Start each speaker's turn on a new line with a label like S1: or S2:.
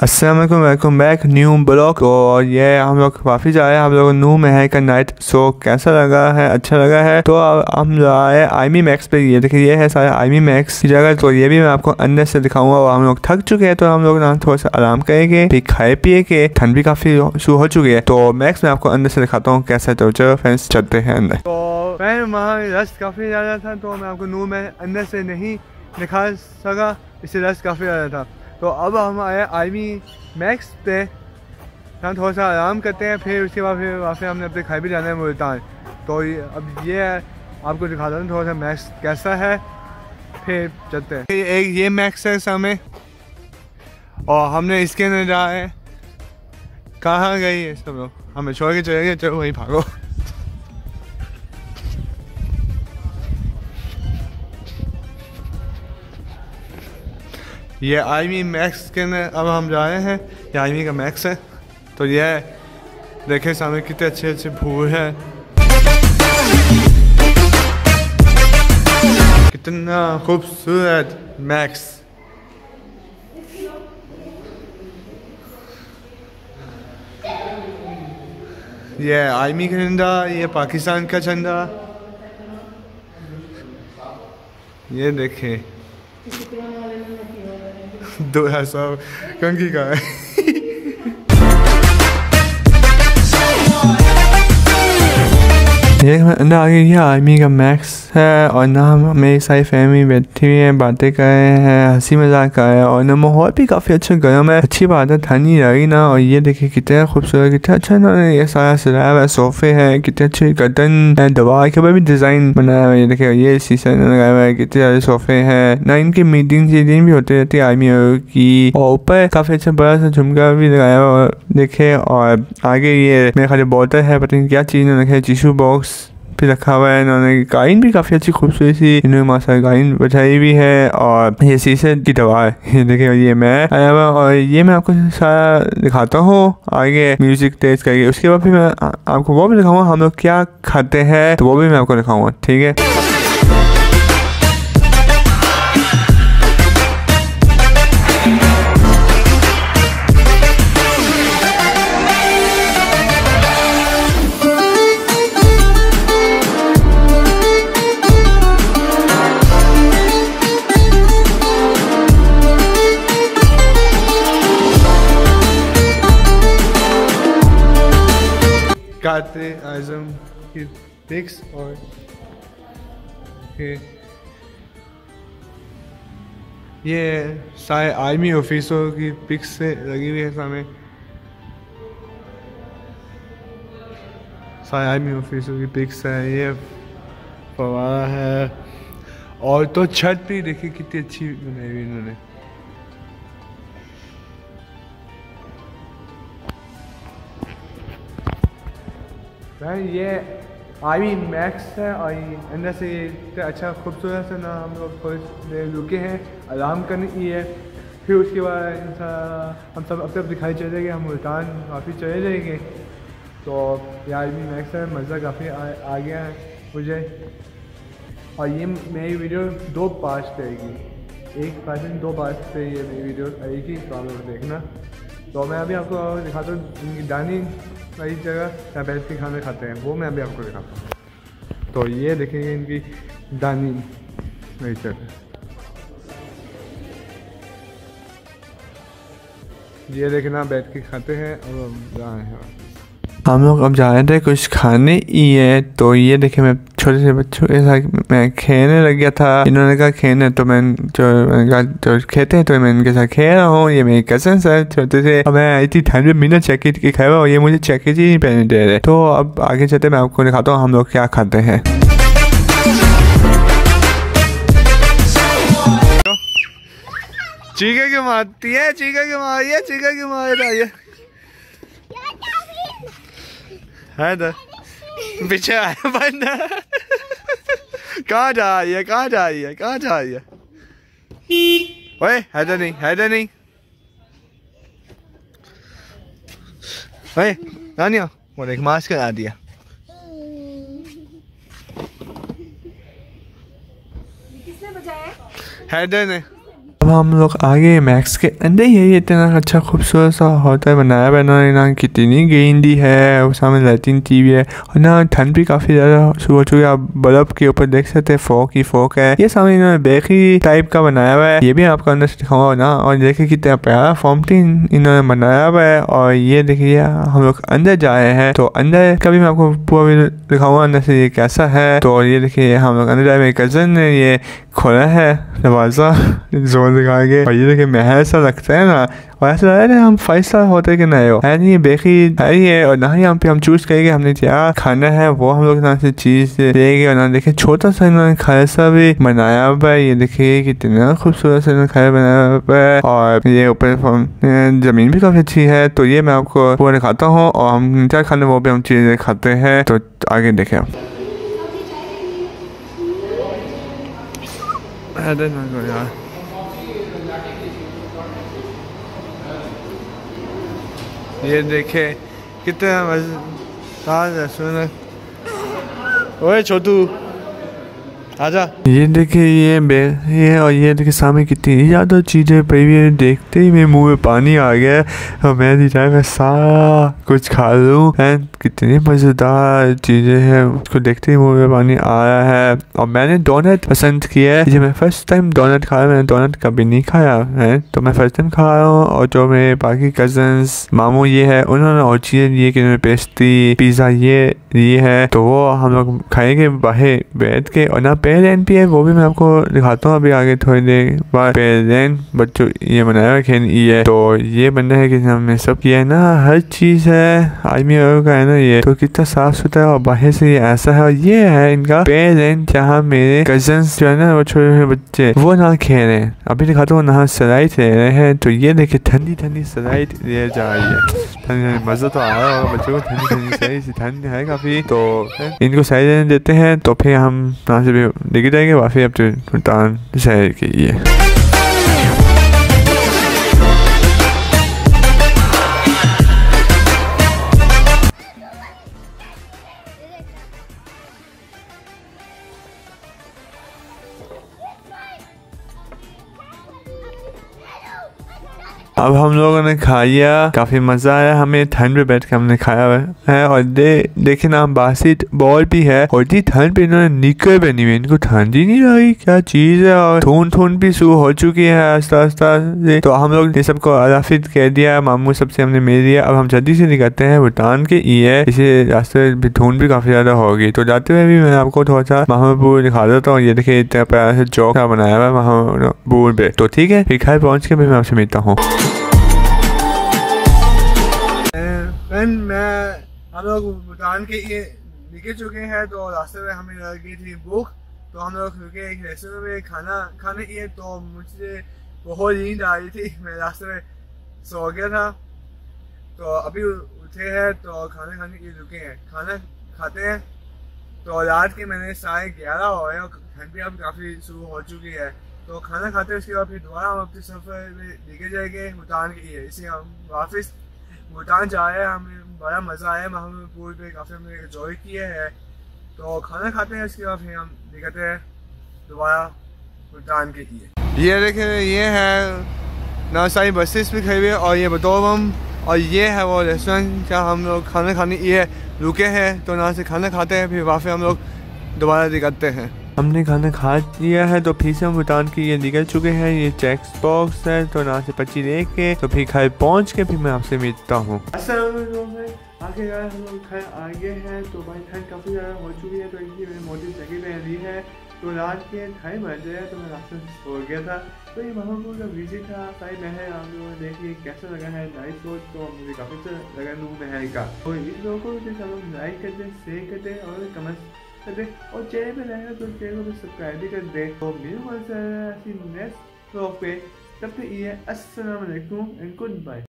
S1: अस्सलाम welcome back new blog और ये हम लोग वापिस आए, हम लोग नू में है का नाइट शो कैसा लगा है? अच्छा लगा है? तो अब हम आए आई मी मैक्स पे। ये देखिए, ये है सारा आई मी मैक्स की जगह। तो ये भी मैं आपको अंदर से दिखाऊँगा। और हम लोग थक चुके हैं तो हम लोग ना थोड़ा सा आराम करेंगे। फिर खाए पिए के ठंड भी काफ़ी शुरू हो चुकी है। तो मैक्स में आपको अंदर से दिखाता हूँ कैसा तो चलो फ्रेंड्स चलते हैं अंदर। तो मैं वहाँ रश काफ़ी ज़्यादा था तो मैं आपको नू में अंदर से नहीं दिखा सका। इससे रश काफ़ी ज़्यादा था। तो अब हम आए वी मैक्स पे। हम थोड़ा सा आराम करते हैं, फिर उसके बाद फिर वहाँ से हमने अपने खाई भी जाना है मुल्तान। तो अब ये आपको दिखाता हूँ थोड़ा सा मैक्स कैसा है। फिर चलते हैं। एक ये मैक्स है सामने। और हमने इसके अंदर जा कहाँ गई है सब लोग? हमें छोड़ के चले गए, चलो वहीं भागो। ये आई मी मैक्स के अंदर अब हम जा रहे हैं। ये आई मी का मैक्स है। तो ये, देखे सामने कितने अच्छे अच्छे फूल हैं। कितना खूबसूरत मैक्स ये आर्मी का झंडा, ये पाकिस्तान का झंडा। ये देखें। दो ऐसा कंकी का है अंदर आगे ये आर्मी का मैक्स है और ना हम मेरी सारी फैमिली बैठी हुई है, बातें कर रहे हैं, हँसी मज़ाक कर रहे हैं और ना माहौल भी काफ़ी अच्छा गर्म है। अच्छी बात है ठंडी लगी ना और ये देखिए कितना खूबसूरत, कितना अच्छा इन्होंने ये सारा सजाया हुआ है, सोफे है, कितने अच्छे कर्टन है दवा के ऊपर भी डिज़ाइन बनाया हुआ है। ये देखिए, ये शीशा लगाया हुआ है, कितने सारे सोफे हैं। ना इनकी मीटिंग शीटिंग भी होती रहती है आर्मी की। और ऊपर काफ़ी अच्छा बड़ा सा झुमका भी लगाया हुआ देखे और आगे ये मेरे खाली बोतल है, पता नहीं क्या चीज़ रखे टिशू बॉक्स भी रखा हुआ है। इन्होंने गायन भी काफ़ी अच्छी खूबसूरत सी इन्होंने माशा गायन बचाई भी है और ये शीशे की दवा है। ये ये मैं आया हुआ और ये मैं आपको सारा दिखाता हूँ। आगे म्यूज़िक तेज करके। उसके बाद फिर मैं आपको वो भी दिखाऊँगा, हम लोग क्या खाते हैं तो वो भी मैं आपको दिखाऊँगा, ठीक है? काते आज़म की पिक्स और ये सारे आर्मी ऑफिसों की पिक्स से लगी हुई है सामने सारे आर्मी ऑफिसों की पिक्स है, ये फवारा है। और तो छत भी देखिए कितनी अच्छी बनाई हुई इन्होंने। भाई ये आई मैक्स है और अंदर से ये अच्छा खूबसूरत से ना हम लोग थोड़ी देर रुके हैं आराम करने की है। फिर उसके बाद हम सब अब तक दिखाई चले जाएँगे हम मुल्तान काफ़ी चले जाएँगे। तो ये आई मैक्स है मज़ा काफ़ी आ, आ गया है मुझे। और ये मेरी वीडियो दो पार्ट रहेगी एक पार्ट दो पार्ट से ये मेरी वीडियो आएगी तो आप लोग देखना। तो मैं अभी आपको दिखाता हूँ इनकी वाली जगह या बैठ के खाना खाते हैं, वो मैं अभी आपको दिखाता हूँ। तो ये देखेंगे इनकी दानी वही जगह ये देखना बैठ के खाते हैं और हम लोग अब जा रहे थे कुछ खाने ही है। तो ये देखे, मैं छोटे से बच्चों के साथ मैं खेलने लग गया था। इन्होंने कहा खेलने तो मैं जो मैंने कहा जो खेलते हैं तो मैं इनके साथ खेल रहा हूँ ये मेरी कज़न है छोटे से। अब मैं आई थी ठंड में बिना जैकेट के खाया और ये मुझे जैकेट ही नहीं पहने दे रहे। तो अब आगे चलते मैं आपको दिखाता हूँ हम लोग क्या खाते हैं। चीखे क्यों मारती है? चीखे क्यों मारी है? चीखे क्यों मार रही है? Hadi. पीछे आया बंदा। कहाँ जा रही है कहाँ जा रही है कहाँ जा रही है ओए हैदर नहीं हैदर नहीं ओए नानिया वो देख मास्क करा दिया हैदर ने अब हम लोग आगे मैक्स के अंदर ही इतना अच्छा खूबसूरत सा होटल बनाया इन्होंने ना कितनी गेंदी है और सामने लाइटिंग टीवी है, और ना ठंड भी काफ़ी ज़्यादा शुरू हो चुकी है आप बल्ब के ऊपर देख सकते हैं, फोक ही फोक है। ये सामने इन्होंने बेकरी टाइप का बनाया हुआ है, ये भी आपको अंदर से दिखाऊँगा ना, और देखिए कितना प्यारा फॉर्मटिन इन्होंने बनाया हुआ है, और ये देखिए हम लोग अंदर जाए हैं तो अंदर का भी मैं आपको पूरा दिखाऊँगा, अंदर से ये कैसा है तो ये देखिए हम लोग अंदर जाए मेरे कज़न ने ये खोला है दरवाज़ा ज़ोर दिखा के और ये देखिए, महल सा लगता है ना। और ऐसा लग रहा है हम फाइव स्टार होते कि नए हो। है नहीं बेकी है ही है। और ना ही यहाँ पे हम चूज़ करेंगे, हमने क्या खाना है, वो हम लोग यहाँ से चीज़ देंगे। और ना देखिए, छोटा सा इन्होंने खाया सा भी बनाया हुआ है। ये देखिए कितना खूबसूरत से इन्होंने खाया बनाया हुआ है। और ये ऊपर ज़मीन भी काफ़ी अच्छी है। तो ये मैं आपको पूरा दिखाता हूँ। और हम क्या खाने, वो भी हम चीज़ें खाते हैं। तो आगे देखें। आप अरे ना करो यार ये देखे कितना मज़ेदार रेस्टोरेंट ओए छोटू। आजा। ये देखिए, ये बे, ये और ये देखिए, सामने कितनी ज़्यादा चीज़ें पड़ी हुई है। देखते ही मेरे मुँह में पानी आ गया और मैं चाहे मैं सारा कुछ खा लूँ। एंड कितनी मज़ेदार चीज़ें हैं। उसको देखते ही मुँह में पानी आ रहा है। और मैंने डोनट पसंद किया है। ये मैं फ़र्स्ट टाइम डोनट खाया मैंने डोनट कभी नहीं खाया है। तो मैं फ़र्स्ट टाइम खा रहा हूँ। और जो मेरे बाकी कजन्स मामू ये है, उन्होंने और चीज़ें लिए कि पेस्ट्री पिज़्ज़ा ये ये है। तो वो हम लोग खाएँगे बाहर बैठ के और ना पेरेंट भी है वो भी मैं आपको दिखाता हूँ अभी आगे थोड़ी देर बाद। पेरेंट बच्चों, ये बनाया खेल, ये। तो ये बनना है कि हमने सब किया है ना, हर चीज़ है। आदमी का है ना ये। तो कितना साफ़ सुथरा और बाहर से ये ऐसा है और ये है इनका। पेरेंट जहाँ मेरे कज़न जो है ना, वो छोटे छोटे बच्चे, वो ना खेल रहे हैं। अभी दिखाता हूँ नहा सलाइट ले रहे हैं। तो ये देखे ठंडी ठंडी सलाइट ले जा रही है। ठंडी मज़ा तो आ रहा होगा बच्चों को। ठंडी ठंडी सही ठंड है काफ़ी। तो इनको सही देते हैं तो फिर हम यहाँ से भी लेके जाएँगे वाफी अपने भूटान शहर अब हम लोगों ने खाया, काफ़ी मज़ा आया, हमें ठंड में बैठ के हमने खाया हुआ है, और दे, देखे ना बासी बॉल भी है, और इतनी ठंड पे इन्होंने निकल बनी हुई, इनको ठंड ही नहीं लगी, क्या चीज़ है, और थून थून भी शुरू हो चुकी है आस्ता आस्ता से। तो हम लोग ये सबको अलाफिद कह दिया, मामू सबसे हमने मिल दिया अब हम जल्दी से निकलते हैं भूटान के ये इसे रास्ते में भी काफ़ी ज़्यादा होगी। तो जाते हुए भी मैं आपको थोड़ा सा महामपुर दिखा देता हूँ, ये देखिए, इतना प्यारा से चौक बनाया हुआ है महामपुर पे। तो ठीक है, फिर घर पहुँच के भी मैं आपसे मिलता हूँ। फ्रेंड मैं हम लोग भूटान के ये निकल चुके हैं तो रास्ते में हमें लग गई थी भूख। तो हम लोग रुके एक रेस्टोरेंट में, खाना, खाने के तो मुझे बहुत नींद आ रही थी। मैं रास्ते में सो गया था। तो अभी उठे हैं तो खाना खाने के लिए रुके हैं। खाना खाते हैं। तो रात के मैंने साढ़े ग्यारह हो गए, और ठंड भी अब काफ़ी शुरू हो चुकी है। तो खाना खाते उसके बाद फिर दोबारा हम अपने सफ़र में निकल जाएँगे भूटान के लिए। इसे हम वापस भूटान जाए हमें बड़ा मज़ा आया, हम पूल पे काफ़ी हमने इन्जॉय किए हैं। तो खाना खाते हैं इसके बाद फिर हम निकलते हैं दोबारा भूटान के लिए। ये देखे, ये है ना सारी बसेस भी खड़ी हुई है और ये बतौबम और ये है वो रेस्टोरेंट जहाँ हम लोग खाना खाने, ये रुके हैं तो ना से खाना खाते हैं, फिर वहाँ हम लोग दोबारा निकलते हैं। हमने खाना खा लिया है तो फिर से हम भूटान के ये निकल चुके हैं। ये चेक बॉक्स है तो ना से पर्ची दे के तो फिर घर पहुँच के फिर मैं आपसे मिलता हूँ। आगे यार हम लोग घर आगे हैं तो भाई ठंड काफ़ी ज़्यादा हो चुकी है तो इनकी मैंने मोटी जगह पहन ली है। तो रात के ढाई बज रहे तो मैं रास्ते से सो गया था। तो ये महापुर का विज़िट था सारी महल आप लोगों ने देख लिया कैसा लगा है नाइट रोड तो मुझे काफ़ी अच्छा लगा नू महल का। तो इन लोगों को सब लोग लाइक करते शेयर करते और कमेंट दे और चैनल पे रहेगा तो चैनल को सब्सक्राइब भी कर दे। तो मेरे नेक्स्ट ब्लॉग पे, तब तक ये वालेकुम एंड गुड बाय।